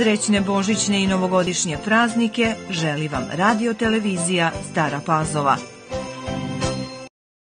Srećne božićne i novogodišnje praznike želi vam radio televizija Stara Pazova.